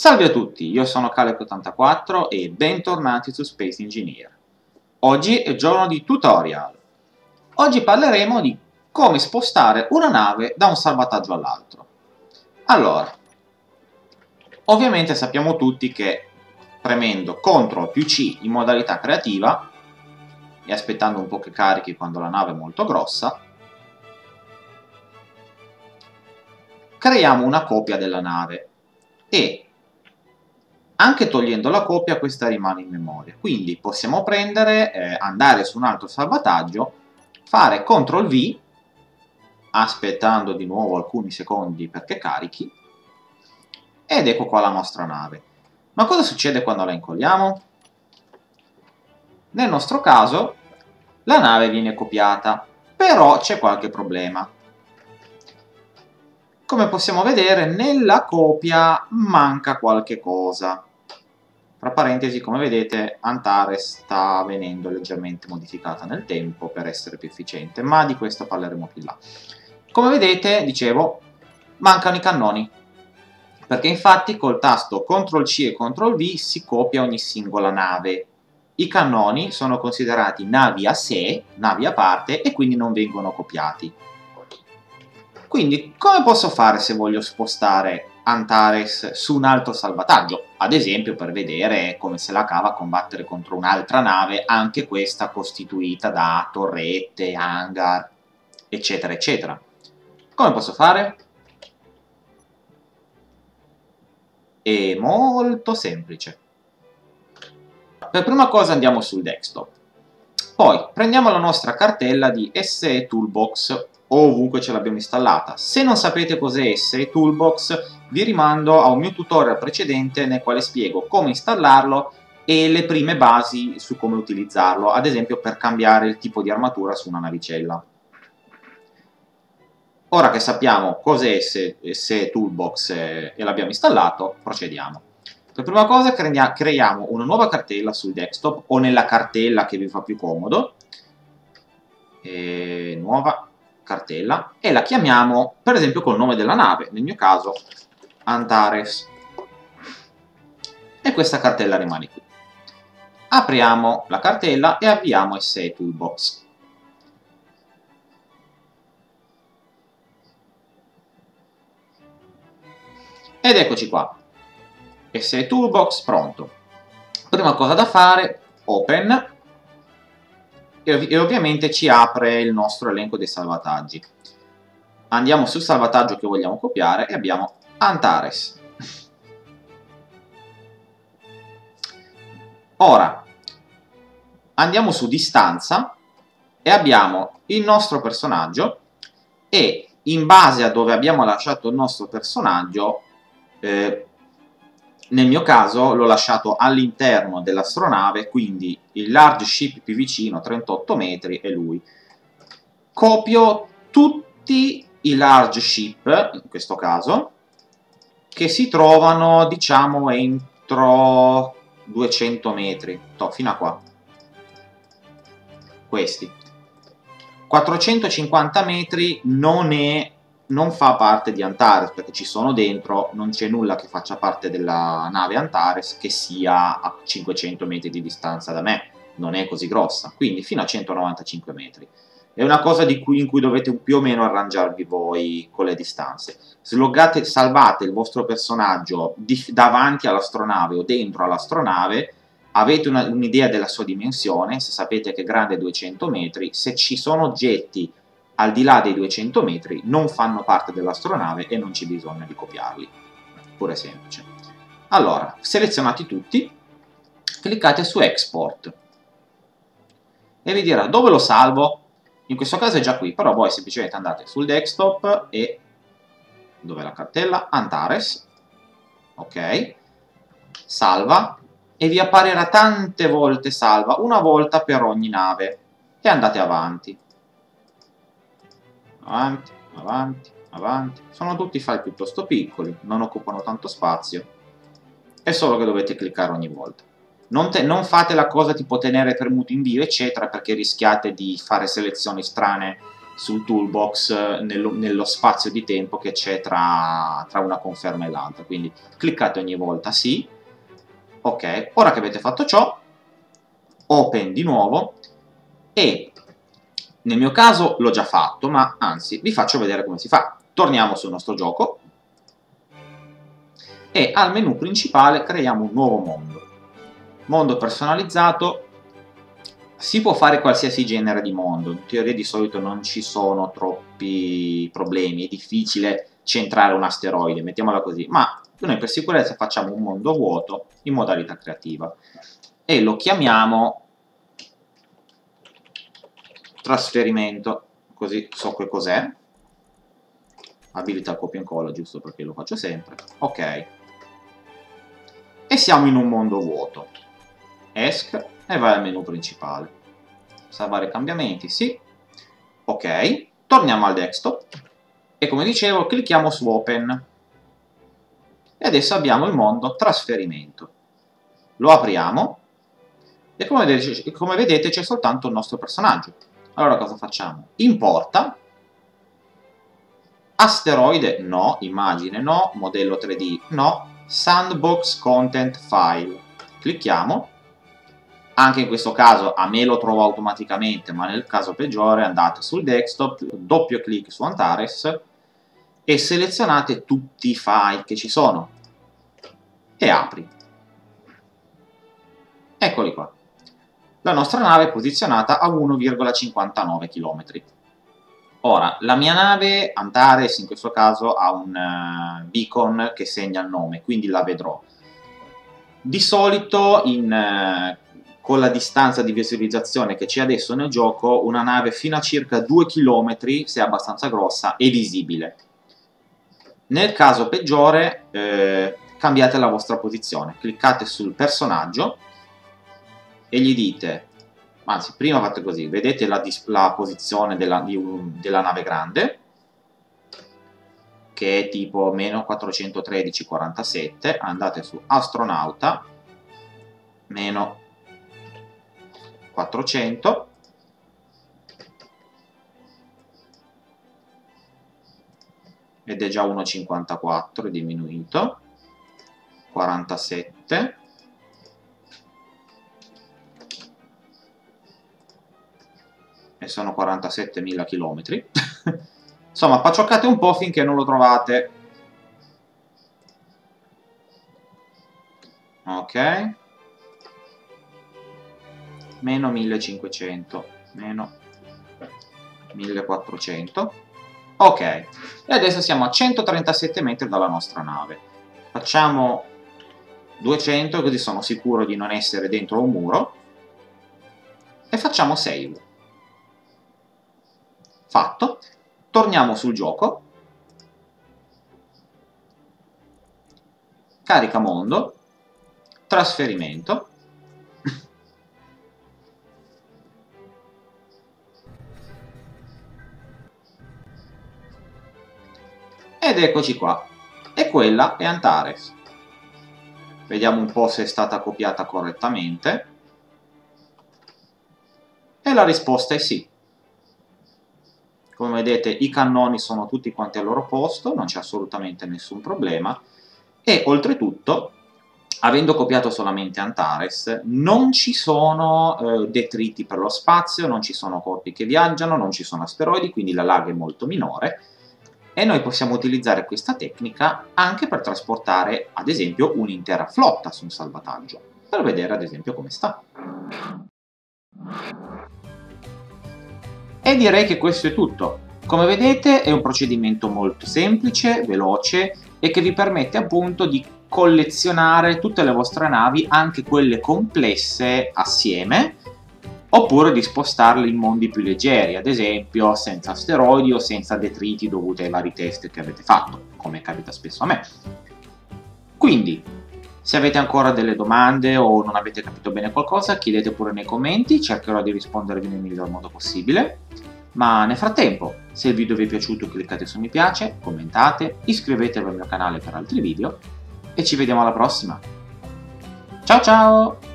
Salve a tutti, io sono Calec84 e bentornati su Space Engineer. Oggi è giorno di tutorial. Oggi parleremo di come spostare una nave da un salvataggio all'altro. Allora, ovviamente sappiamo tutti che premendo CTRL più C in modalità creativa e aspettando un po' che carichi quando la nave è molto grossa, creiamo una copia della nave e anche togliendo la copia questa rimane in memoria. Quindi possiamo prendere, eh, andare su un altro salvataggio, fare CTRL V, aspettando di nuovo alcuni secondi perché carichi, ed ecco qua la nostra nave. Ma cosa succede quando la incolliamo? Nel nostro caso la nave viene copiata, però c'è qualche problema. Come possiamo vedere, nella copia manca qualche cosa. Tra parentesi, come vedete, Antares sta venendo leggermente modificata nel tempo per essere più efficiente, ma di questo parleremo più là. Come vedete, dicevo, mancano i cannoni, perché infatti col tasto CTRL-C e CTRL-V si copia ogni singola nave. I cannoni sono considerati navi a sé, navi a parte, e quindi non vengono copiati. Quindi, come posso fare se voglio spostare Antares su un altro salvataggio, ad esempio per vedere come se la cava a combattere contro un'altra nave, anche questa costituita da torrette, hangar, eccetera, eccetera. Come posso fare? È molto semplice. Per prima cosa andiamo sul desktop. Poi prendiamo la nostra cartella di SE Toolbox ovunque ce l'abbiamo installata. Se non sapete cos'è SE Toolbox, vi rimando a un mio tutorial precedente nel quale spiego come installarlo e le prime basi su come utilizzarlo, ad esempio per cambiare il tipo di armatura su una navicella. Ora che sappiamo cos'è SE Toolbox e l'abbiamo installato, procediamo. Per prima cosa creiamo una nuova cartella sul desktop o nella cartella che vi fa più comodo. E nuova cartella e la chiamiamo per esempio col nome della nave, nel mio caso Antares e questa cartella rimane qui. Apriamo la cartella e avviamo SE Toolbox. Ed eccoci qua, SE Toolbox pronto. Prima cosa da fare, Open, e, ovviamente ci apre il nostro elenco dei salvataggi. Andiamo sul salvataggio che vogliamo copiare e abbiamo Antares. Ora, andiamo su distanza e abbiamo il nostro personaggio e in base a dove abbiamo lasciato il nostro personaggio, eh, nel mio caso l'ho lasciato all'interno dell'astronave, quindi il large ship più vicino, 38 metri, è lui. Copio tutti i large ship, in questo caso, che si trovano, diciamo, entro 200 metri, to, fino a qua. Questi. 450 metri non, è, non fa parte di Antares, perché ci sono dentro, non c'è nulla che faccia parte della nave Antares che sia a 500 metri di distanza da me, non è così grossa, quindi fino a 195 metri è una cosa cui, in cui dovete più o meno arrangiarvi voi con le distanze. Sloggate, salvate il vostro personaggio di, davanti all'astronave o dentro all'astronave, avete un'idea un della sua dimensione, se sapete che è grande 200 metri, se ci sono oggetti al di là dei 200 metri non fanno parte dell'astronave e non c'è bisogno di copiarli. Pure semplice. Allora, selezionati tutti, cliccate su Export e vi dirà dove lo salvo? in questo caso è già qui, però voi semplicemente andate sul desktop e dove è la cartella? Antares, ok, salva e vi apparirà tante volte salva, una volta per ogni nave e andate avanti. Avanti, avanti, avanti. Sono tutti file piuttosto piccoli, non occupano tanto spazio, è solo che dovete cliccare ogni volta. Non, te, non, fate la cosa tipo tenere premuto invio, eccetera, perché rischiate di fare selezioni strane sul toolbox nello, nello spazio di tempo che c'è tra, tra una conferma e l'altra. Quindi cliccate ogni volta sì. Ok, ora che avete fatto ciò, open di nuovo e nel mio caso l'ho già fatto, ma anzi vi faccio vedere come si fa. Torniamo sul nostro gioco. E al menu principale creiamo un nuovo mondo. Mondo personalizzato, si può fare qualsiasi genere di mondo, in teoria di solito non ci sono troppi problemi, è difficile centrare un asteroide, mettiamola così, ma noi per sicurezza facciamo un mondo vuoto in modalità creativa. E lo chiamiamo trasferimento, così so che cos'è, abilita copia e incolla giusto perché lo faccio sempre, ok, e siamo in un mondo vuoto, esc e vai al menu principale. Salvare cambiamenti, sì. Ok, torniamo al desktop e come dicevo clicchiamo su Open. E adesso abbiamo il mondo trasferimento. Lo apriamo e come vedete, come vedete c'è soltanto il nostro personaggio. Allora cosa facciamo? Importa. Asteroide? No, immagine? No, modello 3D no, sandbox content file. Clicchiamo. Anche in questo caso a me lo trovo automaticamente, ma nel caso peggiore andate sul desktop, doppio clic su Antares e selezionate tutti i file che ci sono. E apri. Eccoli qua. La nostra nave è posizionata a 1,59 km. Ora, la mia nave, Antares in questo caso, ha un uh, beacon che segna il nome, quindi la vedrò. Di solito in uh, con la distanza di visualizzazione che c'è adesso nel gioco, una nave fino a circa 2 km, se abbastanza grossa, è visibile. Nel caso peggiore, eh, cambiate la vostra posizione. Cliccate sul personaggio e gli dite, anzi, prima fate così, vedete la, la posizione della, un, della nave grande, che è tipo meno 413,47, andate su astronauta, meno 400 ed è già 1,54 è diminuito 47 sono 47.000 km insomma pacioccate un po' finché non lo trovate. Ok. Meno 1500 meno 1400 ok. E adesso siamo a 137 metri dalla nostra nave. Facciamo 200 così sono sicuro di non essere dentro un muro. E facciamo save fatto. Torniamo sul gioco. Carica mondo. Trasferimento. Ed eccoci qua. E quella è Antares. Vediamo un po' se è stata copiata correttamente. E la risposta è sì come vedete i cannoni sono tutti quanti al loro posto non c'è assolutamente nessun problema. E oltretutto avendo copiato solamente Antares, non ci sono eh, detriti per lo spazio, non ci sono corpi che viaggiano, non ci sono asteroidi, quindi la lag è molto minore, e noi possiamo utilizzare questa tecnica anche per trasportare ad esempio un'intera flotta su un salvataggio per vedere ad esempio come sta e direi che questo è tutto come vedete è un procedimento molto semplice, veloce e che vi permette appunto di collezionare tutte le vostre navi, anche quelle complesse, assieme oppure di spostarli in mondi più leggeri, ad esempio senza asteroidi o senza detriti dovuti ai vari test che avete fatto, come capita spesso a me. Quindi, se avete ancora delle domande o non avete capito bene qualcosa, chiedete pure nei commenti, cercherò di rispondervi nel miglior modo possibile. Ma nel frattempo, se il video vi è piaciuto cliccate su mi piace, commentate, iscrivetevi al mio canale per altri video e ci vediamo alla prossima. Ciao ciao!